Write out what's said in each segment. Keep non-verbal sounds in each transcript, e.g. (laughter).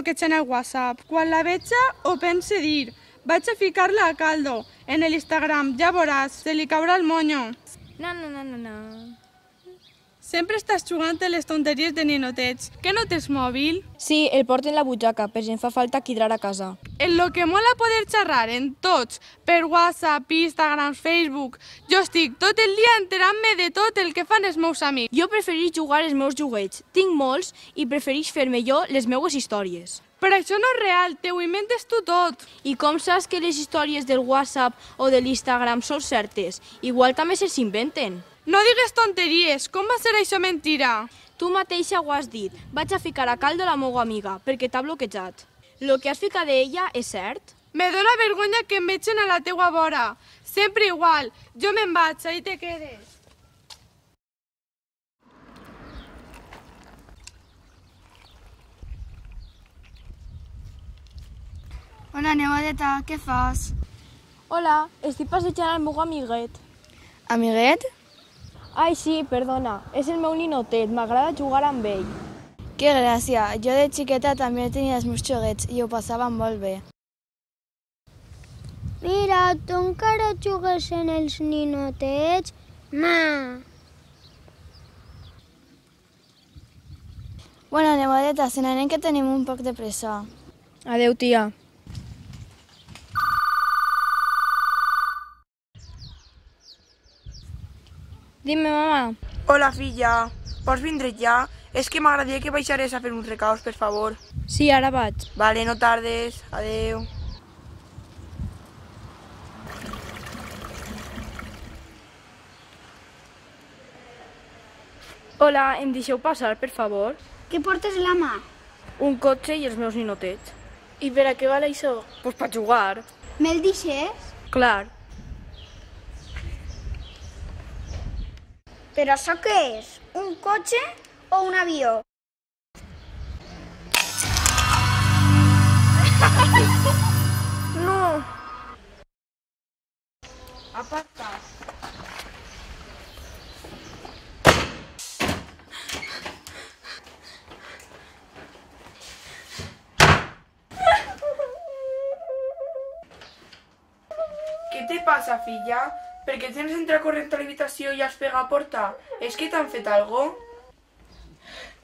bloqueig en el WhatsApp. Quan la veja ho pense dir. Vaig a ficar-la a caldo en l'Instagram, ja veuràs, se li caurà el monyo. No, no, no, no, no. Sempre estàs jugant a les tonteries de ninotets. Que no tens mòbil? Sí, el porto en la butxaca, per si em fa falta quidrar a casa. En lo que mola poder xerrar en tots, per WhatsApp, Instagram, Facebook. Jo estic tot el dia enterant-me de tot el que fan els meus amics. Jo prefereix jugar els meus joguets. Tinc molts i prefereix fer-me jo les meues històries. Però això no és real, te ho inventes tu tot. I com saps que les històries del WhatsApp o de l'Instagram són certes? Igual també se'ls inventen. No digues tonteries, com va ser això mentira? Tu mateixa ho has dit. Vaig a ficar a caldo la meva amiga, perquè t'ha bloquejat. Lo que has ficat d'ella és cert? Me dóna vergonya que em vegin a la teua vora. Sempre igual. Jo me'n vaig, ahí te quedes. Hola, Nevadeta, què fas? Hola, estic passejant el meu amiguet. Amiguet? Ai, sí, perdona. És el meu ninotet. M'agrada jugar amb ell. Que gràcia. Jo de xiqueta també tenia els meus joguets i ho passava molt bé. Mira, tu encara jugues en els ninotets? Ma! Bueno, Nevadeta, se n'anem que tenim un poc de pressa. Adeu, tia. Dime, mamà. Hola, filla. Pots vindre ja? És que m'agradaria que baixares a fer uns recaus, per favor. Sí, ara vaig. Vale, no tardes. Adeu. Hola, em deixeu passar, per favor? Què portes a la mà? Un cotxe i els meus ninotets. I per a què val això? Pues per jugar. Me'l deixes? Clar. Però això què és? Un cotxe o un avió? (laughs) No! Aparta. Què te passa, filla? Per què tens entrar corrent a l'habitació i has pegat a porta? És que t'han fet algo?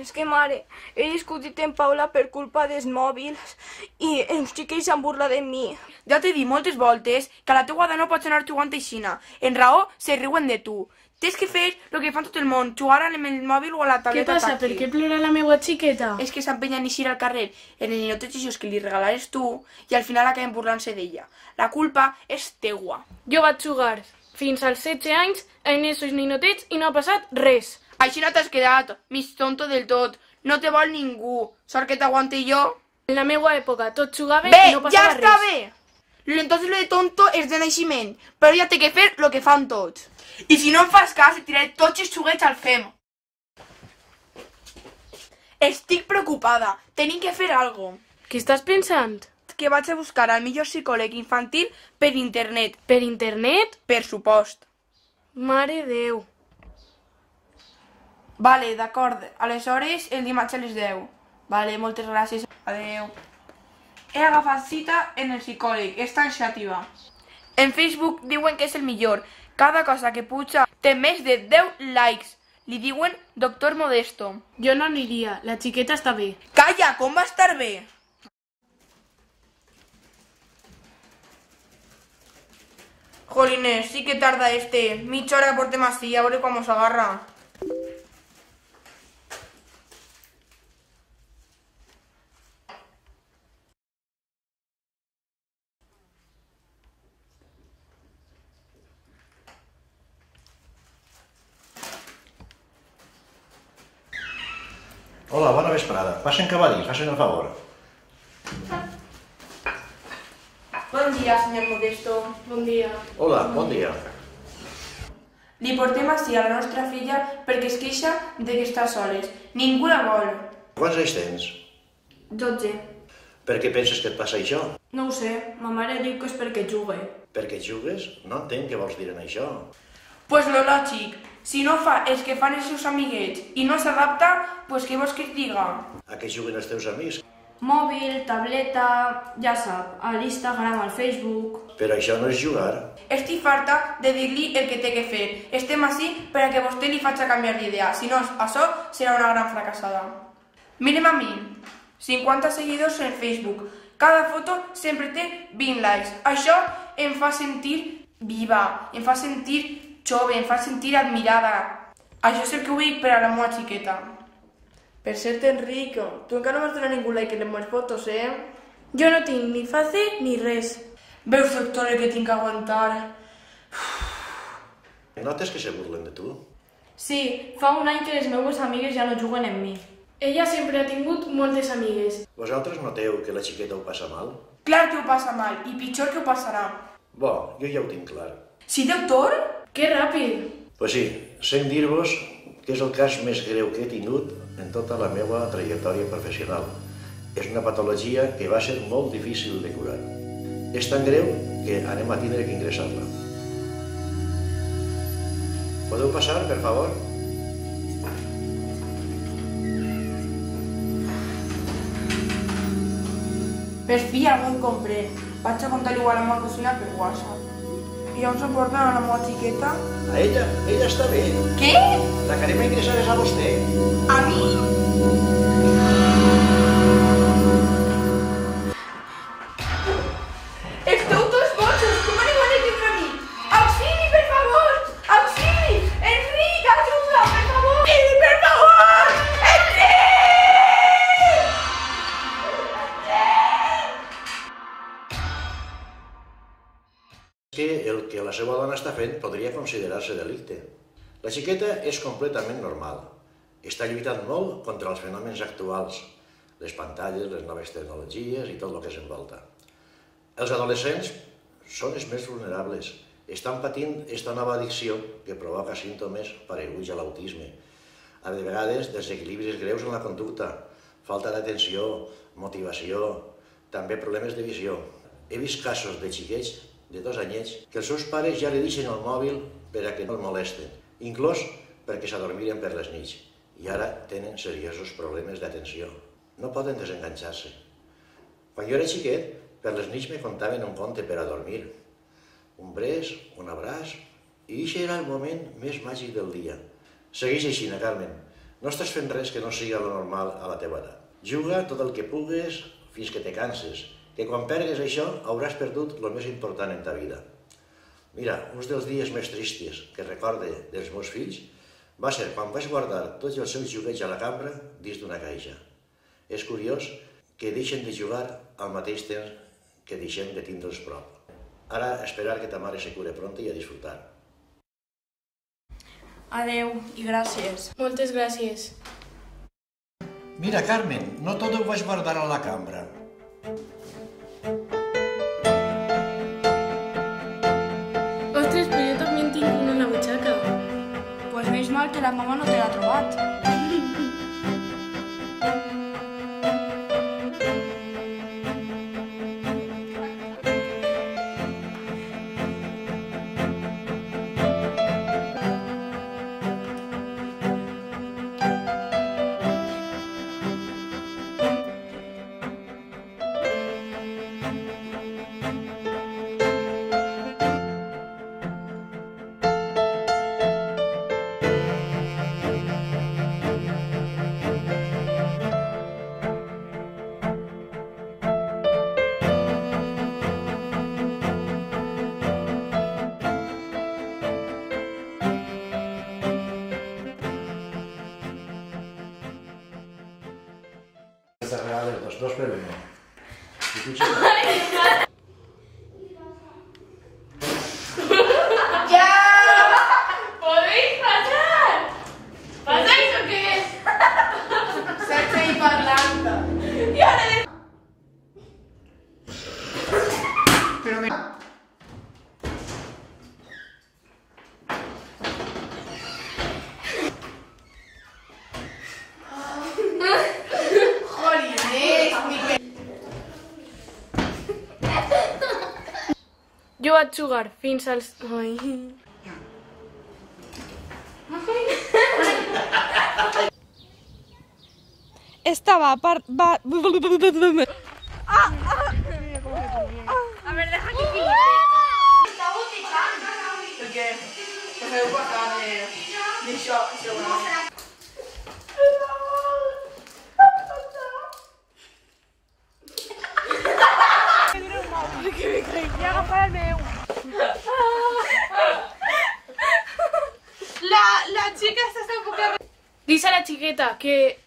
És que, mare, he discutit amb Paula per culpa dels mòbils i els xiquets s'han burlat de mi. Ja t'he dit moltes voltes que a la teua edat no pots anar jugant aixina. En raó, se riuen de tu. Tens que fer el que fan tot el món, jugar amb el mòbil o a la Què tableta passa? Per què plora la meva xiqueta? És que s'empenyen a al carrer en els ninotes eixos que li regalares tu i al final acaben burlant-se d'ella. La culpa és teua. Jo vaig jugar fins als 16 anys en esos ninotets i no ha passat res. Així no t'has quedat, mig tonto del tot. No te vol ningú. Sort que t'aguante jo. En la meva època tots jugaven Bé, i no ja passava està res. bé. Entonces lo de tonto és de naixement, però ja té que fer lo que fan tots. I si no em fas cas, et tiraré tots els juguets al fem. Estic preocupada. Tenim que fer algo. Què estàs pensant? Que vaig a buscar al millor psicòleg infantil per internet, Per internet? per supost. Mare Déu. Vale, d'acord. Aleshores, el dimarts a les 10. Vale, moltes gràcies. Adeu. He agafat cita en el psicòleg. Està iniciativa. En Facebook diuen que és el millor. Cada cosa que puja té més de 10 likes. Li diuen Doctor Modesto. Jo no aniria, la xiqueta està bé. Calla, com va estar bé? Jolines, sí que tarda este. Mitja hora portem así, a veure com us agarra. Hola, bona vesprada. Passen cavallers, facin el favor. Dia, senyor Modesto. Bon dia. Hola, bon dia. Li portem així a la nostra filla perquè es queixa de que està soles. Ningú la vol. Quants anys tens? 12. Per què penses que et passa això? No ho sé, ma mare diu que és perquè jugue. Perquè jugues? No entenc què vols dir en això. Pues lo lògic. Si no fa els que fan els seus amiguets i no s'adapta, pues què vols que et diga? A què juguen els teus amics? Mòbil, tableta, ja sap, a l'Instagram, al Facebook... Però això no és jugar. Estic farta de dir-li el que té que fer. Estem així per a que vostè li faci canviar d'idea. Si no, això serà una gran fracassada. Mirem a mi. 50 seguidors en Facebook. Cada foto sempre té 20 likes. Això em fa sentir viva, em fa sentir jove, em fa sentir admirada. Això és el que vull per a la meva xiqueta. Per cert, Enrico, tu encara no vas donar ningú like en les meves fotos, eh? Jo no tinc ni face ni res. Veus, doctor, el que tinc que aguantar? Notes que se burlen de tu? Sí, fa un any que les meves amigues ja no juguen amb mi. Ella sempre ha tingut moltes amigues. Vosaltres noteu que la xiqueta ho passa mal? Clar que ho passa mal, i pitjor que ho passarà. Bo, jo ja ho tinc clar. Sí, doctor? Que ràpid! Pues sí, sent dir-vos que és el cas més greu que he tingut en tota la meva trajectòria professional. És una patologia que va ser molt difícil de curar. És tan greu que anem a tindre que ingressar-la. Podeu passar, per favor? Per fi algú em comprèn. Vaig a contar igual a meva cosina per WhatsApp. I on suporten a la meva xiqueta? A ella, ella està bé. Què? La que anem a ingressar és a vostè. A mi? Que el que la seva dona està fent podria considerar-se delicte. La xiqueta és completament normal. Està lluitant molt contra els fenòmens actuals, les pantalles, les noves tecnologies i tot el que s'envolta. Els adolescents són els més vulnerables. Estan patint aquesta nova addicció que provoca símptomes pareguts a l'autisme. A vegades, desequilibris greus en la conducta, falta d'atenció, motivació, també problemes de visió. He vist casos de xiquets de dos anyets que els seus pares ja li deixen el mòbil per a que no el molesten, inclús perquè s'adormiren per les nits i ara tenen seriosos problemes d'atenció. No poden desenganxar-se. Quan jo era xiquet, per les nits me contaven un conte per a dormir. Un bres, un abraç, i això era el moment més màgic del dia. Segueix així, Carmen. No estàs fent res que no sigui lo normal a la teva edat. Juga tot el que pugues fins que te canses, que quan pergues això hauràs perdut el més important en ta vida. Mira, un dels dies més tristes que recorde dels meus fills va ser quan vaig guardar tots els seus joguets a la cambra dins d'una caixa. És curiós que deixen de jugar al mateix temps que deixem de tindre'ls prop. Ara esperar que ta mare se cure pronta i a disfrutar. Adeu i gràcies. Moltes gràcies. Mira, Carmen, no tot ho vaig guardar a la cambra. Ostres, però jo també en tinc una a la butxaca. Pues menys mal que la mama no te l'ha trobat. A ver, dos, dos per uno. ¿Y tu chica? Podeu passar? Passáis o què? Sense i parlant. Però me... Jolines, Miquel. Jo vaig jugar fins als... Ai. estava... Par... Va... Perquè us heu passat de... d'això, segurament. La, Que